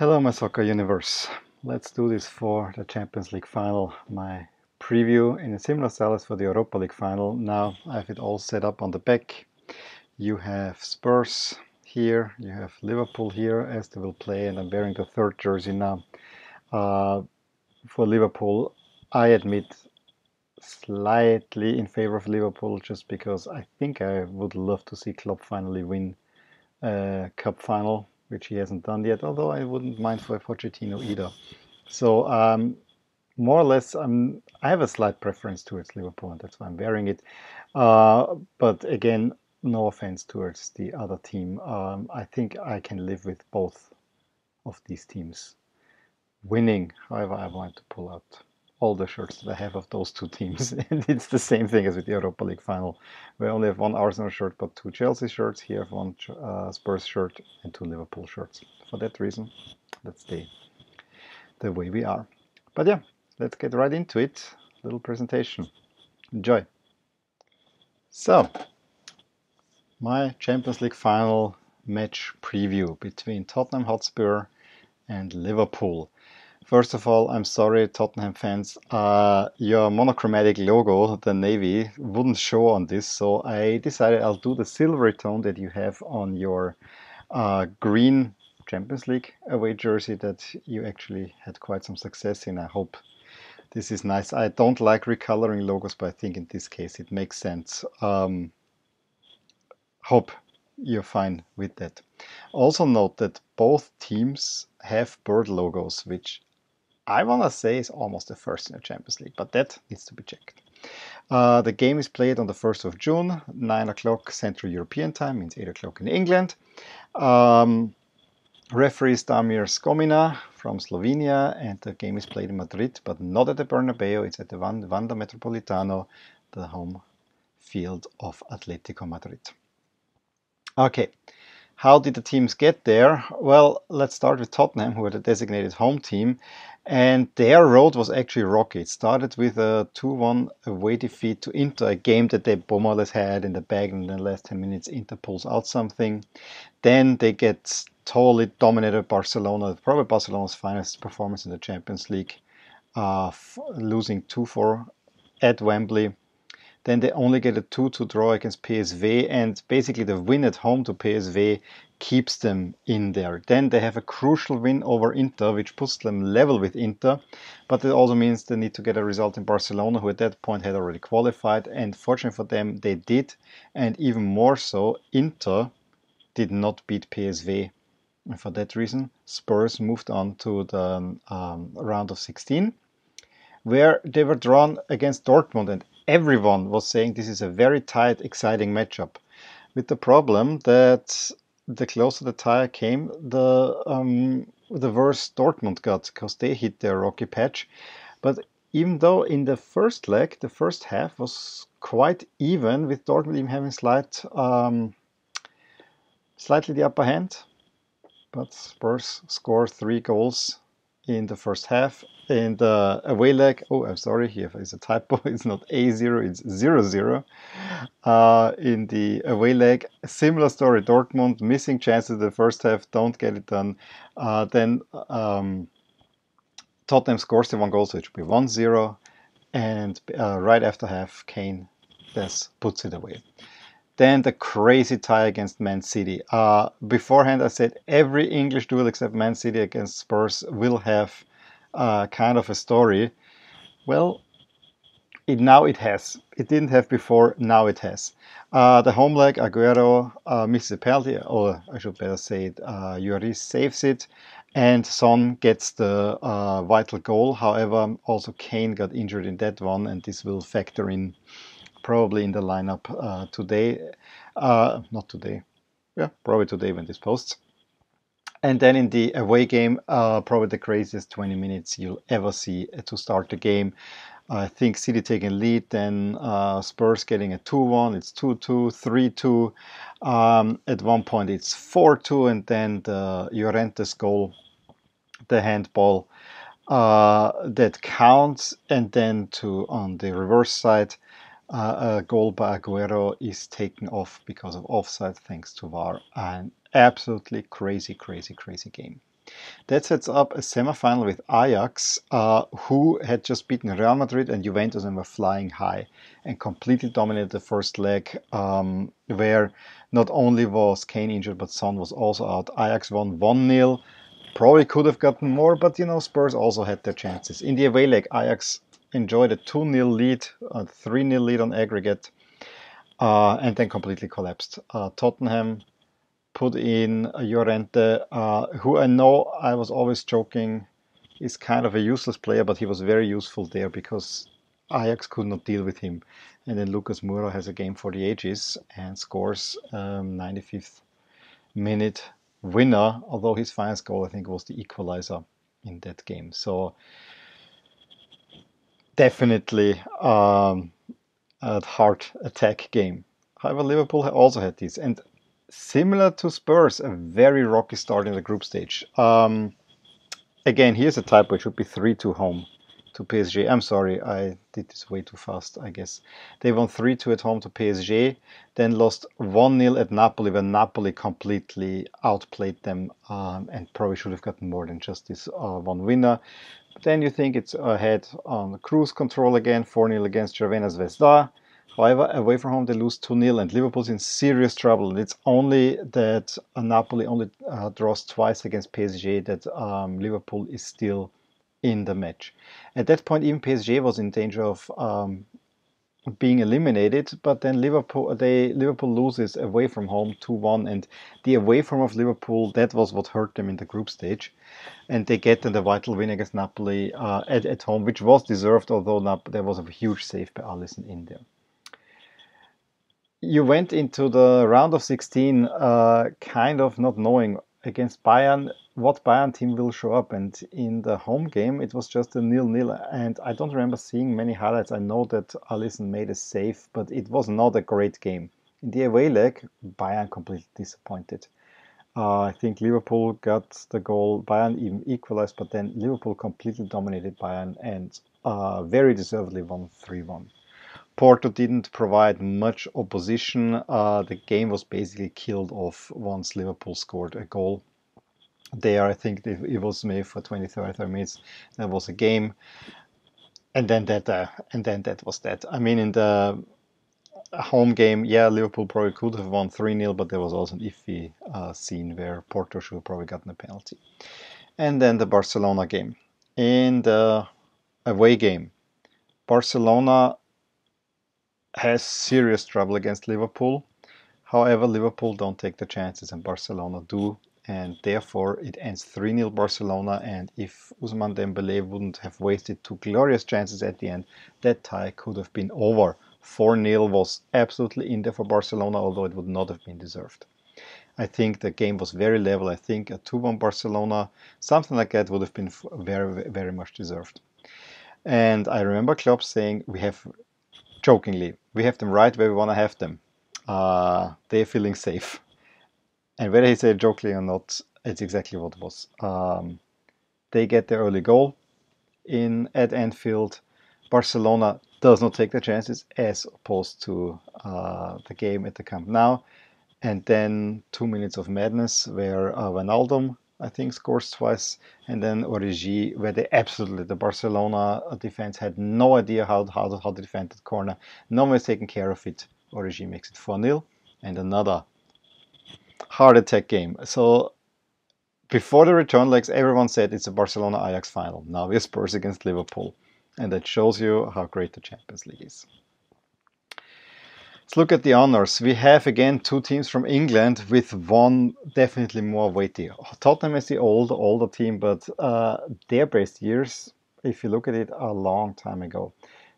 Hello, my soccer universe. Let's do this for the Champions League final. My preview in a similar style as for the Europa League final. Now I have it all set up on the back. You have Spurs here, you have Liverpool here as they will play, and I'm wearing the third jersey now. Uh, for Liverpool, I admit slightly in favor of Liverpool just because I think I would love to see Klopp finally win a cup final which he hasn't done yet, although I wouldn't mind for Pochettino either. So um, more or less, I have a slight preference towards Liverpool, and that's why I'm wearing it. Uh, but again, no offense towards the other team. Um, I think I can live with both of these teams winning. However, I want to pull out all the shirts that I have of those two teams. and it's the same thing as with the Europa League final. We only have one Arsenal shirt, but two Chelsea shirts. Here, have one uh, Spurs shirt and two Liverpool shirts. For that reason, that's the, the way we are. But yeah, let's get right into it. Little presentation. Enjoy. So, my Champions League final match preview between Tottenham Hotspur and Liverpool. First of all, I'm sorry, Tottenham fans. Uh, your monochromatic logo, the navy, wouldn't show on this, so I decided I'll do the silvery tone that you have on your uh, green Champions League away jersey that you actually had quite some success in. I hope this is nice. I don't like recoloring logos, but I think in this case it makes sense. Um, hope you're fine with that. Also note that both teams have bird logos, which I want to say is almost the first in the Champions League, but that needs to be checked. Uh, the game is played on the 1st of June, 9 o'clock Central European time, means 8 o'clock in England. Um, referee is Damir Skomina from Slovenia, and the game is played in Madrid, but not at the Bernabeu, it's at the Wanda Metropolitano, the home field of Atletico Madrid. Okay, how did the teams get there? Well, let's start with Tottenham, who are the designated home team. And their road was actually rocky. It started with a 2 1 away defeat to Inter, a game that they or had in the bag. And in the last 10 minutes, Inter pulls out something. Then they get totally dominated by Barcelona, probably Barcelona's finest performance in the Champions League, uh, f- losing 2 4 at Wembley. Then they only get a 2 2 draw against PSV, and basically the win at home to PSV keeps them in there. Then they have a crucial win over Inter, which puts them level with Inter, but it also means they need to get a result in Barcelona, who at that point had already qualified. And fortunately for them, they did, and even more so, Inter did not beat PSV. And for that reason, Spurs moved on to the um, round of 16, where they were drawn against Dortmund, and everyone was saying this is a very tight, exciting matchup. With the problem that the closer the tie came, the um, the worse Dortmund got because they hit their rocky patch. But even though in the first leg, the first half was quite even, with Dortmund even having slight, um, slightly the upper hand, but Spurs scored three goals in the first half. In the away leg, oh, I'm sorry, here is a typo. It's not A0, it's 0 0. Uh, in the away leg, similar story. Dortmund missing chances in the first half, don't get it done. Uh, then um, Tottenham scores the one goal, so it should be 1 0. And uh, right after half, Kane just puts it away. Then the crazy tie against Man City. Uh, beforehand, I said every English duel except Man City against Spurs will have uh, kind of a story. Well, it, now it has. It didn't have before, now it has. Uh, the home leg, Aguero uh, penalty, or I should better say it, uh, Lloris saves it, and Son gets the uh, vital goal. However, also Kane got injured in that one, and this will factor in probably in the lineup uh, today. Uh, not today. Yeah, probably today when this posts. And then in the away game, uh, probably the craziest 20 minutes you'll ever see to start the game. I think City taking lead, then uh, Spurs getting a 2 1, it's 2 2, 3 2. Um, at one point it's 4 2, and then the Llorentes goal, the handball uh, that counts. And then to on the reverse side, uh, a goal by Aguero is taken off because of offside thanks to VAR. An absolutely crazy, crazy, crazy game. That sets up a semi-final with Ajax, uh, who had just beaten Real Madrid and Juventus and were flying high and completely dominated the first leg, um, where not only was Kane injured, but Son was also out. Ajax won 1 0. Probably could have gotten more, but you know, Spurs also had their chances. In the away leg, Ajax enjoyed a 2 0 lead, a 3 0 lead on aggregate, uh, and then completely collapsed. Uh, Tottenham put in Llorente, uh, who I know I was always joking is kind of a useless player, but he was very useful there because Ajax could not deal with him. And then Lucas Moura has a game for the ages and scores um, 95th minute winner, although his finest goal, I think, was the equalizer in that game. So definitely um, a heart attack game. However, Liverpool also had this. And similar to Spurs, a very rocky start in the group stage. Um, again, here's a type which should be 3 2 home to PSG. I'm sorry, I did this way too fast, I guess. They won 3 2 at home to PSG, then lost 1 0 at Napoli, where Napoli completely outplayed them um, and probably should have gotten more than just this uh, one winner. Then you think it's ahead on cruise control again, 4 0 against Cervena Zvezda. However, away from home they lose 2 0 and Liverpool's in serious trouble. And it's only that uh, Napoli only uh, draws twice against PSG that um, Liverpool is still in the match. At that point, even PSG was in danger of um, being eliminated, but then Liverpool they Liverpool loses away from home 2-1 and the away from of Liverpool that was what hurt them in the group stage and they get the vital win against Napoli uh, at, at home which was deserved although Nap- there was a huge save by Alisson in there. You went into the round of 16 uh, kind of not knowing against Bayern what Bayern team will show up. And in the home game, it was just a nil-nil. And I don't remember seeing many highlights. I know that Alisson made a save, but it was not a great game. In the away leg, Bayern completely disappointed. Uh, I think Liverpool got the goal. Bayern even equalized, but then Liverpool completely dominated Bayern and uh, very deservedly won 3 1. Porto didn't provide much opposition. Uh, the game was basically killed off once Liverpool scored a goal there. I think it was maybe for 20, 30 minutes. There was a game, and then that, uh, and then that was that. I mean, in the home game, yeah, Liverpool probably could have won 3 0, but there was also an iffy uh, scene where Porto should have probably gotten a penalty. And then the Barcelona game. In the away game, Barcelona has serious trouble against Liverpool. However, Liverpool don't take the chances, and Barcelona do and therefore it ends 3-0 Barcelona and if Ousmane Dembele wouldn't have wasted two glorious chances at the end that tie could have been over. 4-0 was absolutely in there for Barcelona although it would not have been deserved. I think the game was very level. I think a 2-1 Barcelona something like that would have been very very much deserved. And I remember Klopp saying we have jokingly we have them right where we want to have them uh, they're feeling safe and whether he said jokingly or not, it's exactly what it was. Um, they get their early goal in at Anfield. Barcelona does not take the chances as opposed to uh, the game at the Camp Nou. And then two minutes of madness where uh, Wijnaldum, I think, scores twice. And then Origi, where they absolutely, the Barcelona defense had no idea how, how, how to defend that corner. No one was taking care of it. Origi makes it 4 0. And another heart attack game. So before the return legs, everyone said it's a Barcelona Ajax final. Now we're Spurs against Liverpool. And that shows you how great the Champions League is. Let's look at the honors. We have again two teams from England with one definitely more weighty. Tottenham is the old, older team, but uh, their best years, if you look at it, a long time ago.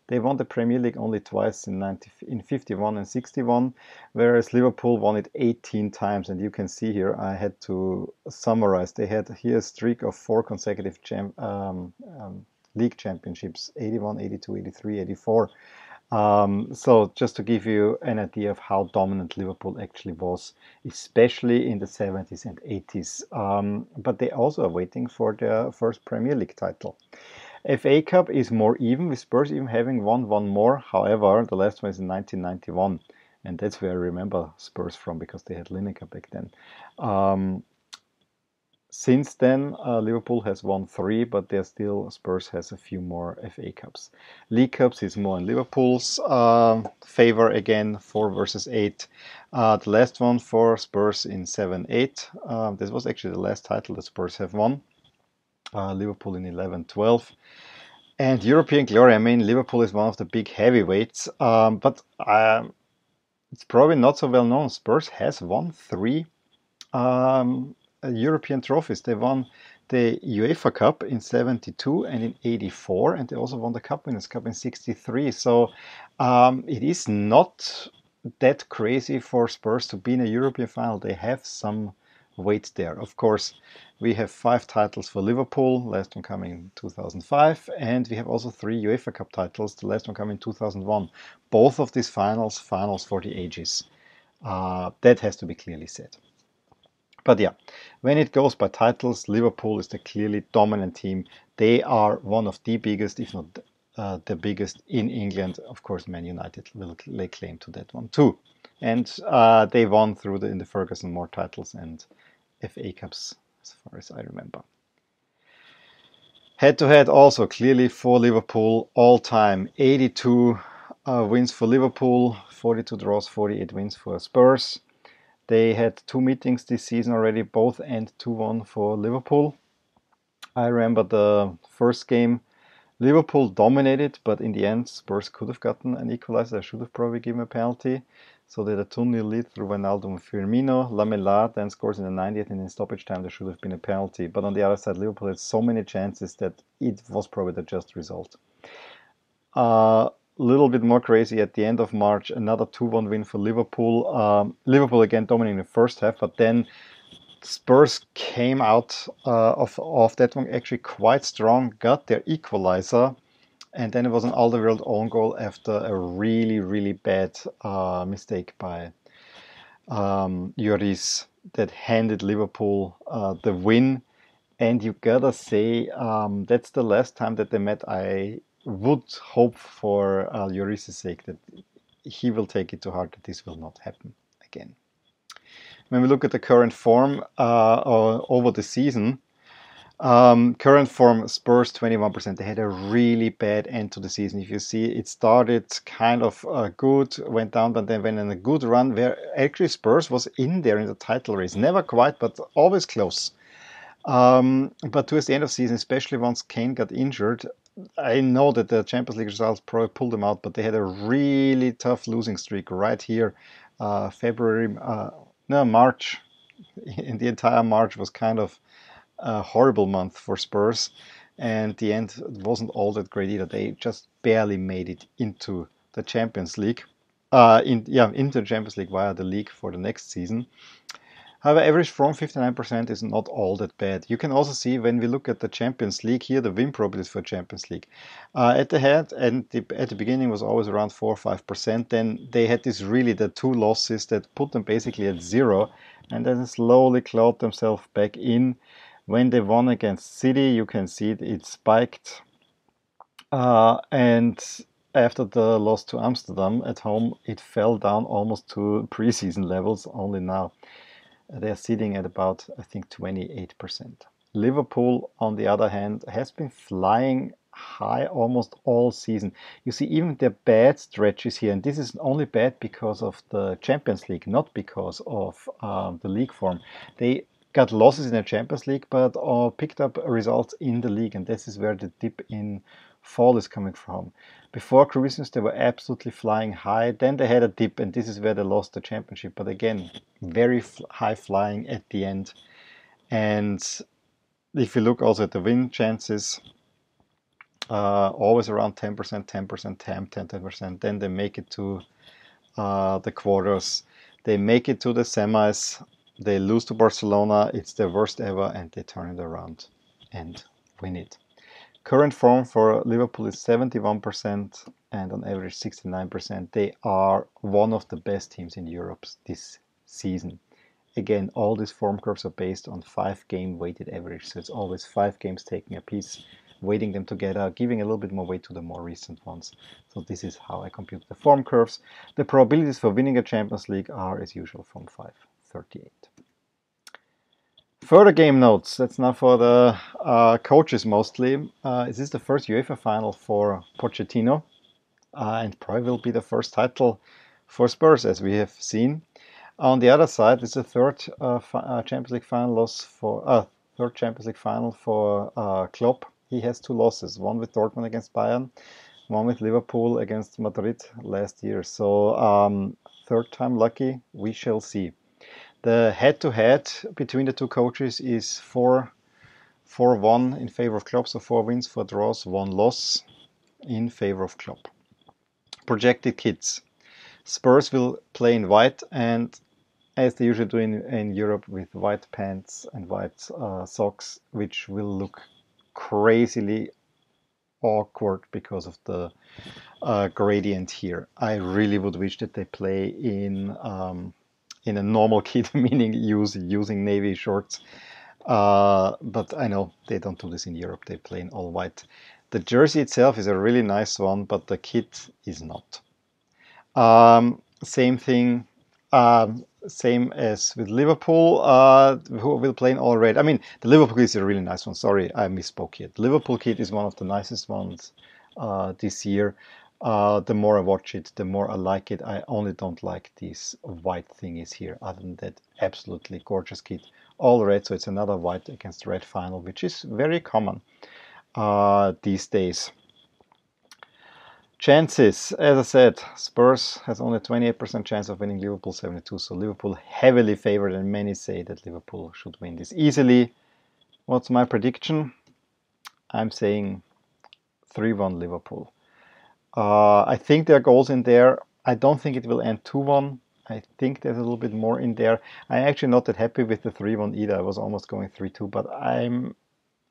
They won the Premier League only twice in 90, in 51 and 61, whereas Liverpool won it 18 times. And you can see here, I had to summarize. They had here a streak of four consecutive champ, um, um, league championships 81, 82, 83, 84. Um, so just to give you an idea of how dominant Liverpool actually was, especially in the 70s and 80s. Um, but they also are waiting for their first Premier League title. FA Cup is more even, with Spurs even having won one more. However, the last one is in 1991, and that's where I remember Spurs from because they had Lineker back then. Um, since then, uh, Liverpool has won three, but they're still Spurs has a few more FA Cups. League Cups is more in Liverpool's uh, favor again, four versus eight. Uh, the last one for Spurs in seven eight. Uh, this was actually the last title that Spurs have won. Uh, Liverpool in 11 12. And European glory, I mean, Liverpool is one of the big heavyweights, um, but um, it's probably not so well known. Spurs has won three um, European trophies. They won the UEFA Cup in 72 and in 84, and they also won the Cup Winners' Cup in 63. So um, it is not that crazy for Spurs to be in a European final. They have some weight there. Of course, we have five titles for Liverpool, last one coming in 2005, and we have also three UEFA Cup titles, the last one coming in 2001. Both of these finals, finals for the ages. Uh, that has to be clearly said. But yeah, when it goes by titles, Liverpool is the clearly dominant team. They are one of the biggest, if not uh, the biggest in England. Of course, Man United will lay claim to that one too. And uh, they won through the in the Ferguson more titles and FA Cups, as far as I remember. Head to head, also clearly for Liverpool, all time 82 uh, wins for Liverpool, 42 draws, 48 wins for Spurs. They had two meetings this season already, both end 2 1 for Liverpool. I remember the first game, Liverpool dominated, but in the end, Spurs could have gotten an equalizer. I should have probably given a penalty. So they had a 2 0 lead through Wijnaldum and Firmino. Lamela then scores in the 90th, and in stoppage time, there should have been a penalty. But on the other side, Liverpool had so many chances that it was probably the just result. Uh, little bit more crazy at the end of March. Another 2 1 win for Liverpool. Um, Liverpool again dominating the first half, but then Spurs came out uh, of, of that one actually quite strong, got their equalizer, and then it was an Alderweireld own goal after a really, really bad uh, mistake by um, that handed Liverpool uh, the win. And you gotta say, um, that's the last time that they met. I would hope for uh, sake that he will take it to heart that this will not happen again. When we look at the current form uh, over the season, um, current form Spurs 21%. They had a really bad end to the season. If you see, it started kind of uh, good, went down, but then went in a good run where actually Spurs was in there in the title race. Never quite, but always close. Um, but towards the end of the season, especially once Kane got injured, I know that the Champions League results probably pulled them out, but they had a really tough losing streak right here. Uh, February, uh, no, March, in the entire March was kind of a horrible month for Spurs. And the end wasn't all that great either. They just barely made it into the Champions League. Uh, in yeah, into the Champions League via the league for the next season. However, average from 59% is not all that bad. You can also see when we look at the Champions League here, the win probabilities for Champions League. Uh, at the head and the, at the beginning was always around 4 or 5%. Then they had this really the two losses that put them basically at zero and then slowly clawed themselves back in. When they won against City, you can see it, it spiked. Uh, and after the loss to Amsterdam at home, it fell down almost to preseason levels only now. They're sitting at about, I think, 28%. Liverpool, on the other hand, has been flying high almost all season. You see, even their bad stretches here, and this is only bad because of the Champions League, not because of um, the league form. They got losses in the Champions League, but uh, picked up results in the league, and this is where the dip in fall is coming from. Before Christmas, they were absolutely flying high. Then they had a dip, and this is where they lost the championship. But again, very high flying at the end. And if you look also at the win chances, uh, always around 10%, 10%, 10, 10, 10%. Then they make it to uh, the quarters. They make it to the semis. They lose to Barcelona. It's their worst ever, and they turn it around and win it. Current form for Liverpool is 71% and on average 69%. They are one of the best teams in Europe this season. Again, all these form curves are based on five game weighted average. So it's always five games taking a piece, weighting them together, giving a little bit more weight to the more recent ones. So this is how I compute the form curves. The probabilities for winning a Champions League are as usual from 538. Further game notes. That's now for the uh, coaches mostly. Uh, is this the first UEFA final for Pochettino? Uh, and probably will be the first title for Spurs, as we have seen. On the other side, it's the third uh, uh, Champions League final loss for uh, third Champions League final for Klopp. He has two losses: one with Dortmund against Bayern, one with Liverpool against Madrid last year. So um, third time lucky. We shall see. The head-to-head between the two coaches is four, four one in favor of Klopp. So four wins, four draws, one loss in favor of Klopp. Projected kits. Spurs will play in white and as they usually do in, in Europe with white pants and white uh, socks, which will look crazily awkward because of the uh, gradient here. I really would wish that they play in um, in a normal kit, meaning use using navy shorts. Uh, but I know they don't do this in Europe. They play in all white. The jersey itself is a really nice one, but the kit is not. Um, same thing. Um, same as with Liverpool, uh, who will play in all red. I mean, the Liverpool kit is a really nice one. Sorry, I misspoke here. The Liverpool kit is one of the nicest ones uh, this year. Uh, the more I watch it, the more I like it. I only don't like these white thingies here. Other than that, absolutely gorgeous kit. All red, so it's another white against red final, which is very common uh, these days. Chances, as I said, Spurs has only 28% chance of winning Liverpool 72, so Liverpool heavily favored, and many say that Liverpool should win this easily. What's my prediction? I'm saying 3 1 Liverpool. Uh, I think there are goals in there. I don't think it will end 2 1. I think there's a little bit more in there. I'm actually not that happy with the 3 1 either. I was almost going 3 2, but I'm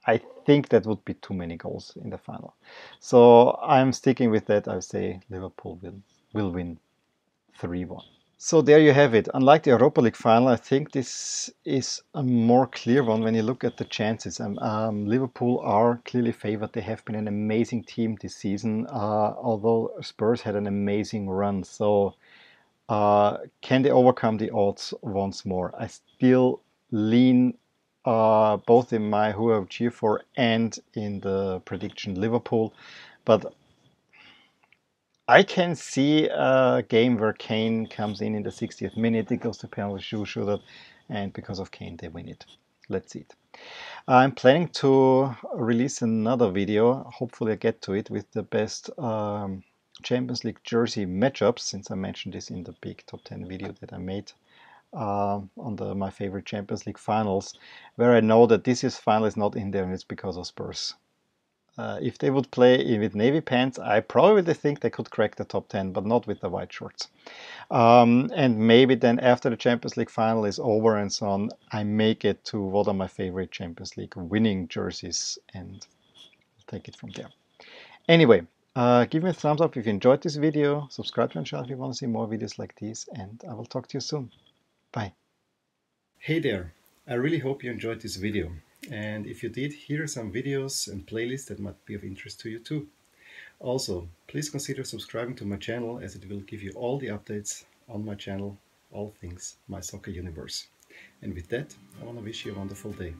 I think that would be too many goals in the final. So I'm sticking with that. I say Liverpool will, will win 3 1. So there you have it. Unlike the Europa League final, I think this is a more clear one when you look at the chances. Um, um, Liverpool are clearly favored. They have been an amazing team this season, uh, although Spurs had an amazing run. So uh, can they overcome the odds once more? I still lean uh, both in my who I cheer for and in the prediction Liverpool. But I can see a game where Kane comes in in the 60th minute, it goes to penalty shootout, and because of Kane, they win it. Let's see it. I'm planning to release another video, hopefully I get to it, with the best um, Champions League jersey matchups, since I mentioned this in the big top 10 video that I made uh, on the my favorite Champions League finals, where I know that this year's final is not in there, and it's because of Spurs. Uh, if they would play with navy pants, I probably think they could crack the top 10, but not with the white shorts. Um, and maybe then after the Champions League final is over and so on, I make it to what are my favorite Champions League winning jerseys and take it from there. Anyway, uh, give me a thumbs up if you enjoyed this video, subscribe to my channel if you want to see more videos like these, and I will talk to you soon. Bye. Hey there, I really hope you enjoyed this video. And if you did, here are some videos and playlists that might be of interest to you too. Also, please consider subscribing to my channel as it will give you all the updates on my channel, all things My Soccer Universe. And with that, I want to wish you a wonderful day.